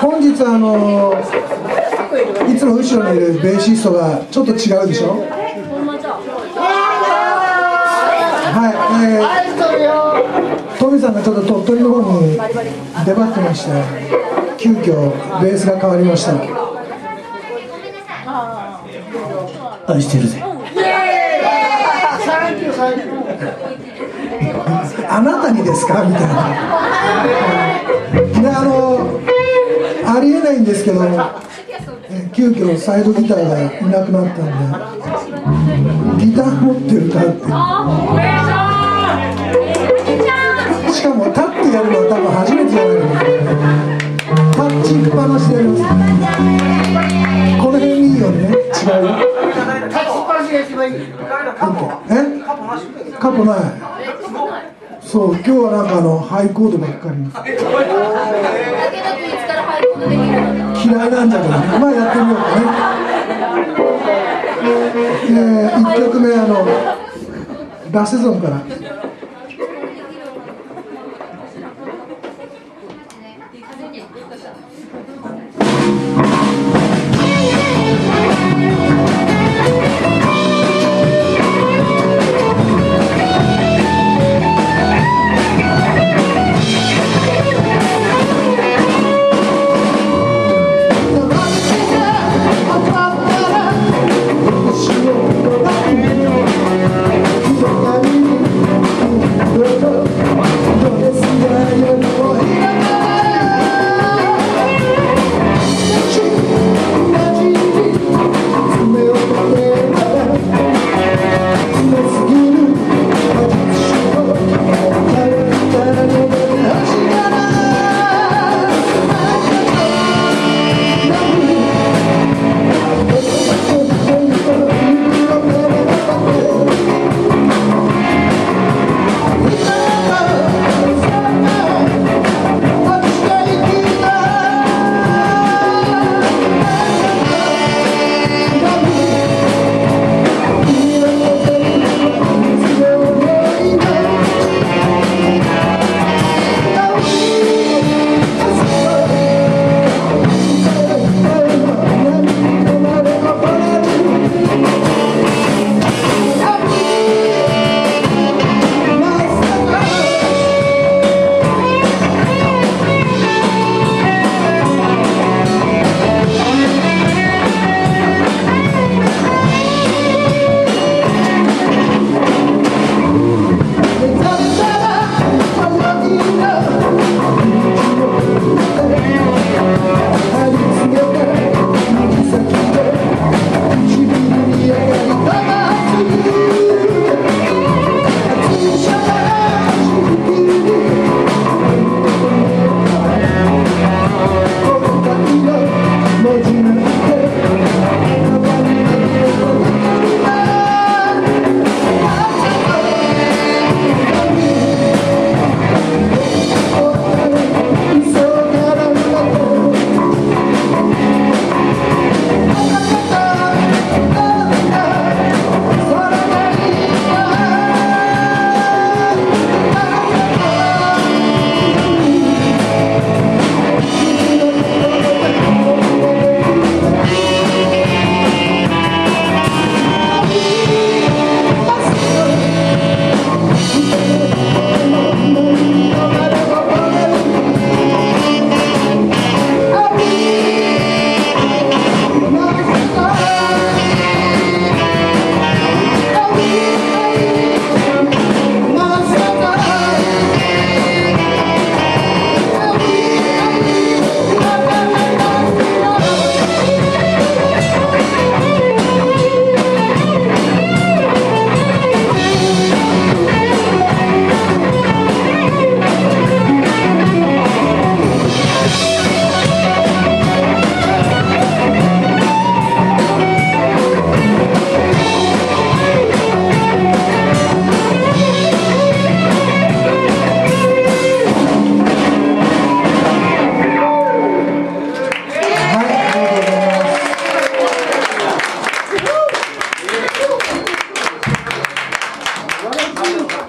本日あのいつも後ろにいるベーシストがちょっと違うでしょ？はい、えー、トミさんがちょっと鳥取の方に出張ってまして急遽ベースが変わりました。愛してるぜ。あなたにですか？みたいな。であのありえないんですけど急遽サイドギターがいなくなったんでギター持って歌うって。しかも立ってやるのは多分初めてっぱなしでやります。この辺いいよね。違うえ？カポない。そう今日はなんかあのハイコードばっかり嫌いなんだけどねまあやってみようかね。えー、1曲目あのラセゾンから。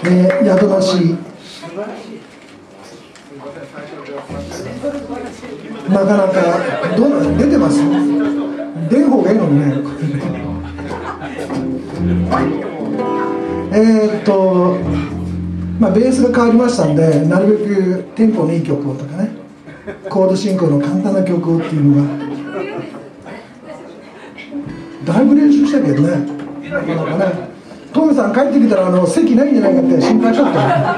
えー、宿なしなかなかどん出てます。出る方がいいのね。えっとまあベースが変わりましたんでなるべくテンポのいい曲をとかねコード進行の簡単な曲をっていうのがだいぶ練習したけどね。なかなかね。ムさん帰ってきたらあの席ないんじゃないかって心配しちゃった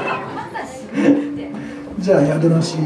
じゃあ宿なし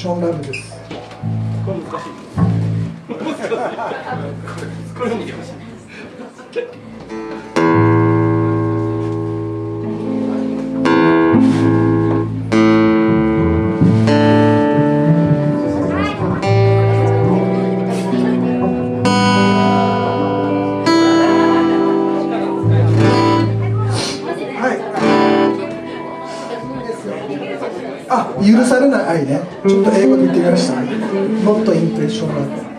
ションラブです。これ難しい。これしい。決勝だと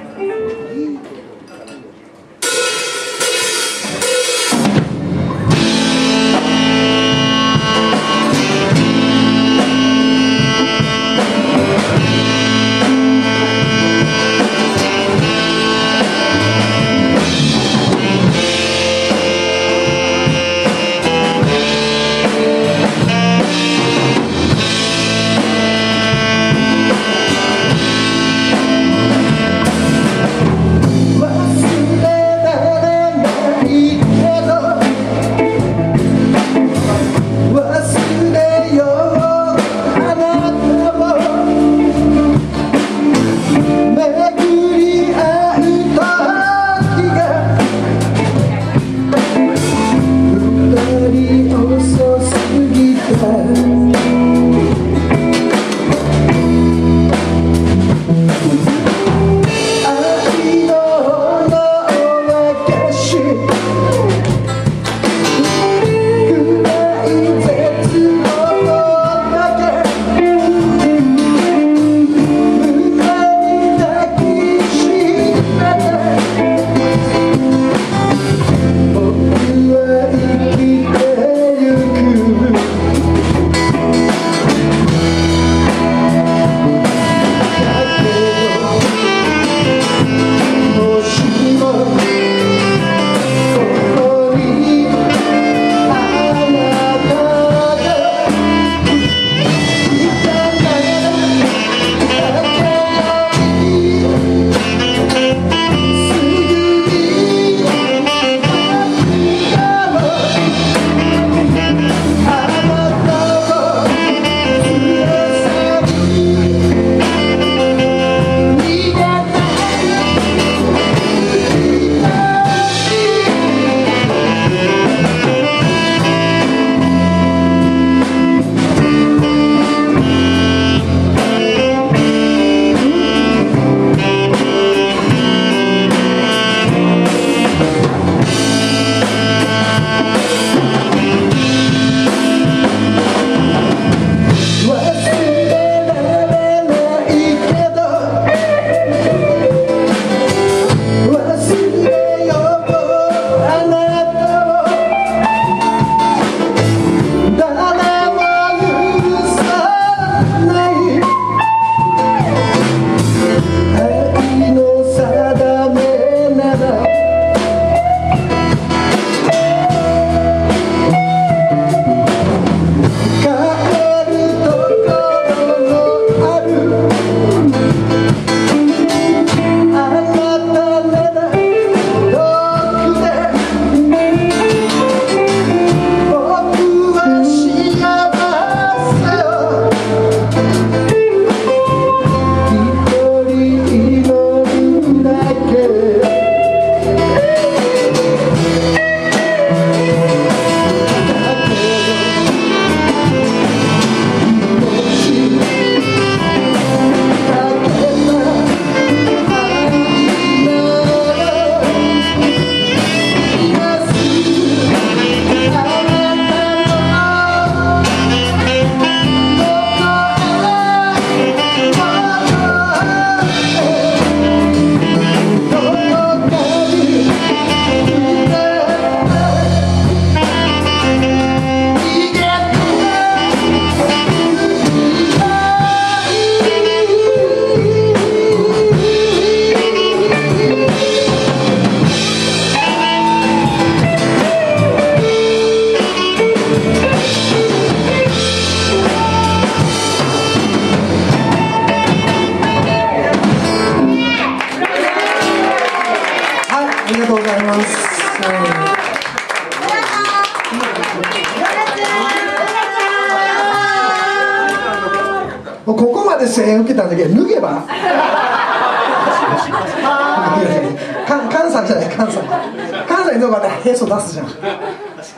確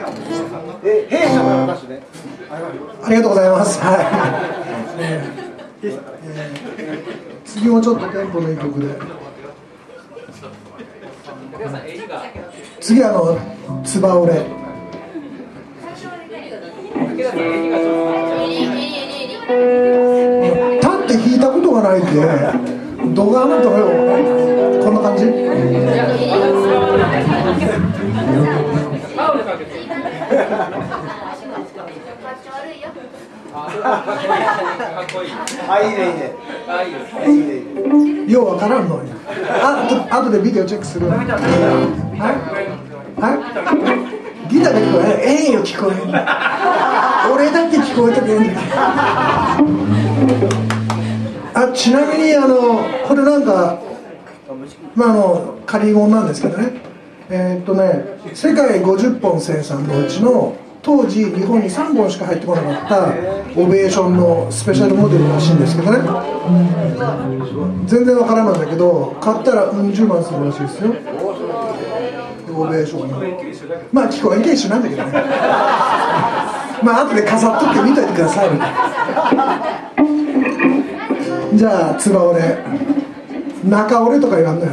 え、弊社も私ね。ありがとうございます。はい。次もちょっとテンポのいい曲で。次あのつば俺。立って弾いたことがないんで、ど画なんとよ。こんな感じ？あいい。ねいいねあいいね。いいねようわからんのよあと後でビデオチェックするはいはいギターが聞こえええよ聞こえん。俺だけ聞こえてくれんだあちなみにあのこれなんかまああの仮語なんですけどねえーっとね世界50本生産のうちの当時日本に3本しか入ってこなかったオベーションのスペシャルモデルらしいんですけどね。全然わからないんだけど買ったらうん十万するらしいですよ。オベーションのまあ聞こえんけ一緒なんだけどね。まあ後で飾っとって見といてください。みたいなじゃあつば折れ。中折れとか言わんのよ。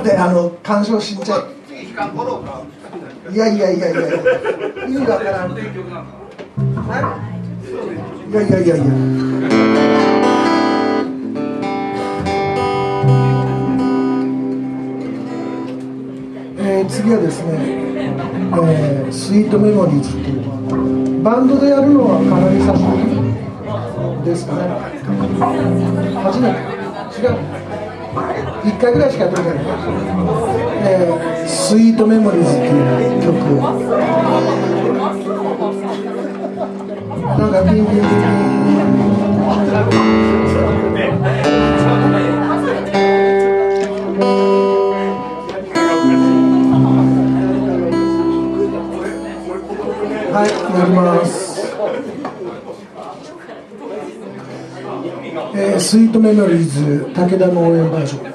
だってあの干渉しんちゃ次弾かん頃かいやいやいやいや。意味わからんいやいやいやいや。えー次はですね、えースイートメモリーズっていうバンドでやるのはかなり久しぶりですかね。初めて。違う。1回ぐらいしかやってないえースイートメモリーズっていう曲なんかビンビンビンビンはい、やります。えー、スイートメモリーズ武田の応援バージョン。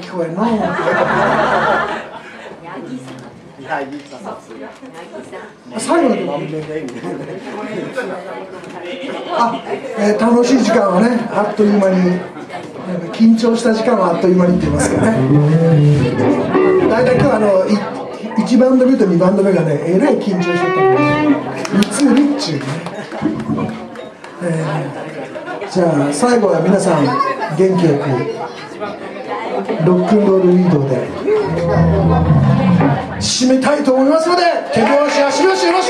聞こえんの。最後の曲あ、えー楽しい時間はねあっという間に緊張した時間はあっという間にって言いますかね。大体今日あのい1バンド目と2バンド目がねえらい緊張しとったんで3つリッチュね、えーじゃあ最後は皆さん元気よくロックンロールリードで締めたいと思いますので手拍子足拍子よろしく。